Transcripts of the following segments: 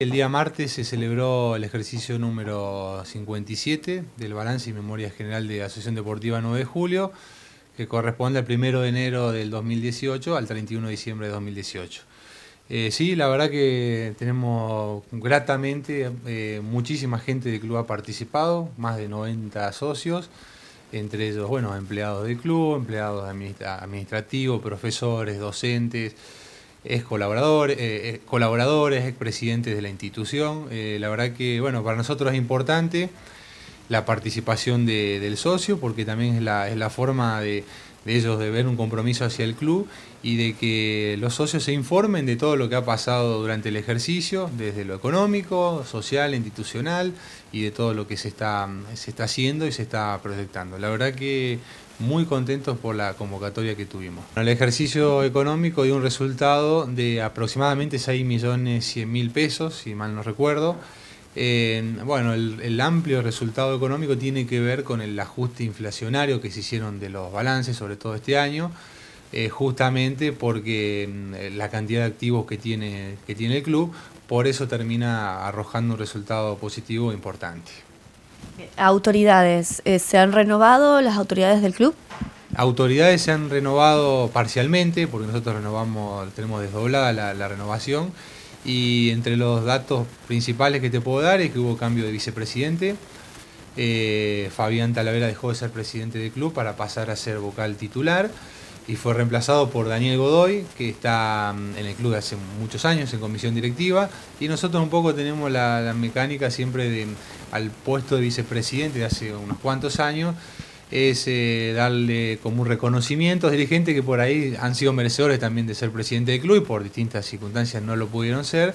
El día martes se celebró el ejercicio número 57 del balance y memoria general de Asociación Deportiva 9 de Julio, que corresponde al 1 de enero del 2018 al 31 de diciembre de 2018. Eh, sí, la verdad que tenemos gratamente, eh, muchísima gente del club ha participado, más de 90 socios, entre ellos, bueno, empleados del club, empleados administrativos, profesores, docentes, es colaborador, eh, colaboradores, expresidentes de la institución. Eh, la verdad que, bueno, para nosotros es importante la participación del socio, porque también es la, es la forma de, de, ellos de ver un compromiso hacia el club y de que los socios se informen de todo lo que ha pasado durante el ejercicio, desde lo económico, social, institucional y de todo lo que se está, se está haciendo y se está proyectando. La verdad que muy contentos por la convocatoria que tuvimos. El ejercicio económico dio un resultado de aproximadamente 6 millones 100 mil pesos, si mal no recuerdo. Eh, bueno, el, el, amplio resultado económico tiene que ver con el ajuste inflacionario que se hicieron de los balances, sobre todo este año, eh, justamente porque mm, la cantidad de activos que tiene, que tiene el club, por eso termina arrojando un resultado positivo importante. Autoridades, eh, ¿se han renovado las autoridades del club? Autoridades se han renovado parcialmente, porque nosotros renovamos, tenemos desdoblada la, la, renovación, y entre los datos principales que te puedo dar es que hubo cambio de vicepresidente, eh, Fabián Talavera dejó de ser presidente del club para pasar a ser vocal titular, y fue reemplazado por Daniel Godoy, que está mm, en el club hace muchos años en comisión directiva, y nosotros un poco tenemos la, la mecánica siempre de, al puesto de vicepresidente de hace unos cuantos años, es darle como un reconocimiento a dirigentes que por ahí han sido merecedores también de ser presidente del club y por distintas circunstancias no lo pudieron ser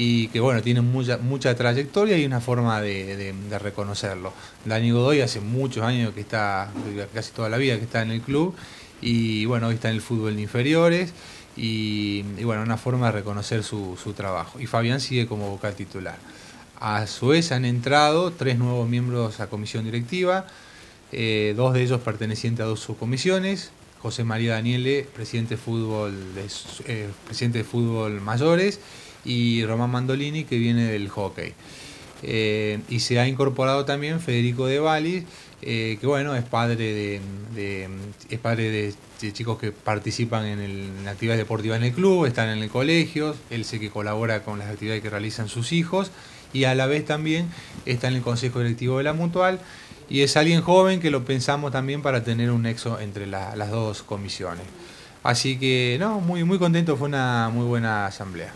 y que bueno, tienen mucha, mucha trayectoria y una forma de, reconocerlo. Dani Godoy hace muchos años que está, casi toda la vida que está en el club y bueno, hoy está en el fútbol de inferiores y, y bueno, una forma de reconocer su, su, trabajo. Y Fabián sigue como vocal titular. A su vez han entrado tres nuevos miembros a comisión directiva, eh, dos de ellos pertenecientes a dos subcomisiones, José María Daniele, presidente de fútbol, eh, presidente de fútbol mayores, y Román Mandolini, que viene del hockey. Eh, y se ha incorporado también Federico de Valis, que bueno, es padre de, es padre de, chicos que participan en, el, en, actividades deportivas en el club, están en el colegio, él sé que colabora con las actividades que realizan sus hijos y a la vez también está en el consejo directivo de la Mutual y es alguien joven que lo pensamos también para tener un nexo entre la, las dos comisiones. Así que no, muy, muy contento, fue una muy buena asamblea.